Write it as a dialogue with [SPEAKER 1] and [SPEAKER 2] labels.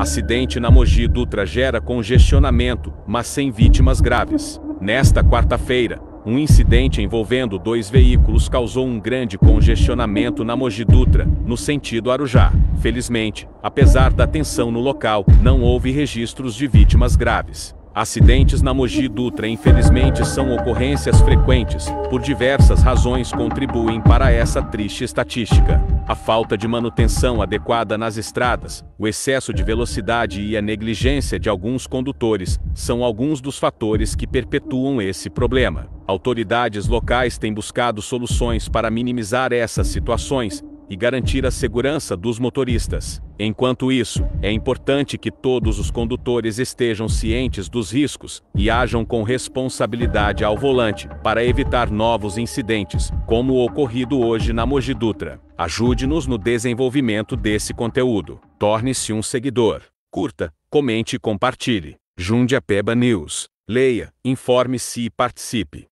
[SPEAKER 1] Acidente na Mogi Dutra gera congestionamento, mas sem vítimas graves. Nesta quarta-feira, um incidente envolvendo dois veículos causou um grande congestionamento na Mogi Dutra, no sentido Arujá. Felizmente, apesar da tensão no local, não houve registros de vítimas graves. Acidentes na Mogi Dutra infelizmente são ocorrências frequentes, por diversas razões contribuem para essa triste estatística. A falta de manutenção adequada nas estradas, o excesso de velocidade e a negligência de alguns condutores são alguns dos fatores que perpetuam esse problema. Autoridades locais têm buscado soluções para minimizar essas situações, e garantir a segurança dos motoristas. Enquanto isso, é importante que todos os condutores estejam cientes dos riscos e ajam com responsabilidade ao volante para evitar novos incidentes, como o ocorrido hoje na Mogi Dutra. Ajude-nos no desenvolvimento desse conteúdo. Torne-se um seguidor. Curta, comente e compartilhe. Jundiapeba News. Leia, informe-se e participe.